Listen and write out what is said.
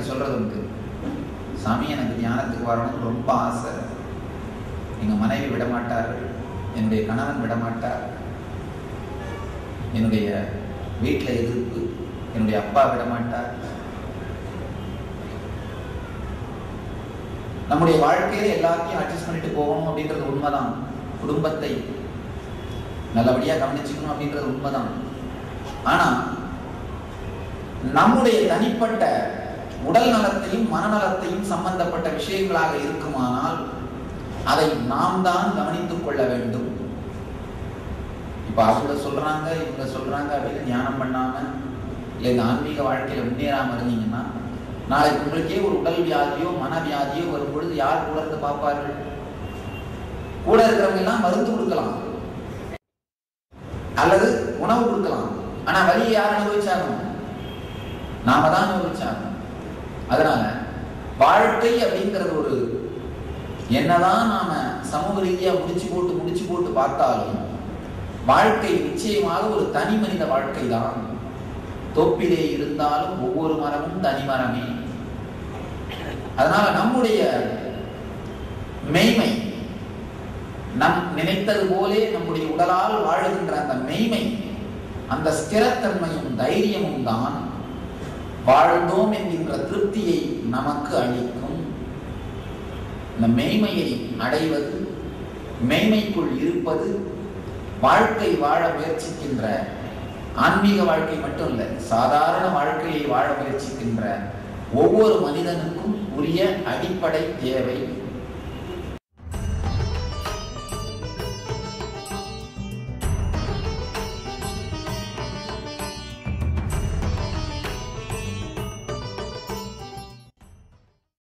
எனக்கு சொல்கிறது உண்டு. சாமி எனக்கு தியானத்துக்கு வரணும்னு ரொம்ப ஆசை. எங்கள் மனைவி விடமாட்டார்கள் என்னுடைய கணவன் விடமாட்டார். என்னுடைய வீட்டில் எதிர்ப்பு என்னுடைய அப்பா விடமாட்டார். நம்முடைய வாழ்க்கையில எல்லாத்தையும் அட்ஜஸ்ட் பண்ணிட்டு போகணும் அப்படின்றது உண்மைதான். குடும்பத்தை நல்லபடியா கவனிச்சுக்கணும் அப்படின்றது உண்மைதான். ஆனா நம்முடைய தனிப்பட்ட உடல் நலத்தையும் மனநலத்தையும் சம்பந்தப்பட்ட விஷயங்களாக இருக்குமானால் அதை நாம் தான் கவனித்துக் கொள்ள வேண்டும். இப்ப அவங்க சொல்றாங்க இவங்க சொல்றாங்க அப்படின்னு தியானம் பண்ணாம இல்லை இந்த ஆன்மீக வாழ்க்கையில முன்னேறாம இருந்தீங்கன்னா நாளைக்கு உங்களுக்கே ஒரு உடல் வியாதியோ மன வியாதியோ வரும் பொழுது யார் கூட இருந்து பார்ப்பார்கள்? கூட இருக்கிறவங்க எல்லாம் மருந்து கொடுக்கலாம். அல்லது உணவு கொடுக்கலாம். ஆனா வலியை யார் அனுபவிச்சாகணும்? நாம தான் அனுபவிச்சாகணும். அதனால வாழ்க்கை அப்படிங்கிறது ஒரு என்னதான் நாம சமூக ரீதியா முடிச்சு போட்டு முடிச்சு போட்டு பார்த்தாலும் வாழ்க்கை நிச்சயமாக ஒரு தனி மனித வாழ்க்கை தான் தொப்பிலே இருந்தாலும் ஒவ்வொரு மரமும் தனி மரமே. அதனால நம்முடைய மெய்மை நம் நினைத்தது போலே நம்முடைய உடலால் வாழுகின்ற அந்த மெய்மை அந்த ஸ்திரத்தன்மையும் தைரியமும் தான். வாழ்ந்தோம் என்கின்ற திருப்தியை நமக்கு அளிக்கும். இந்த மெய்மையை அடைவது மெய்மைக்குள் இருப்பது வாழ்க்கை வாழ முயற்சிக்கின்ற ஆன்மீக வாழ்க்கை மட்டும் இல்லை சாதாரண வாழ்க்கையை வாழ முயற்சிக்கின்ற ஒவ்வொரு மனிதனுக்கும் உரிய அடிப்படை தேவை.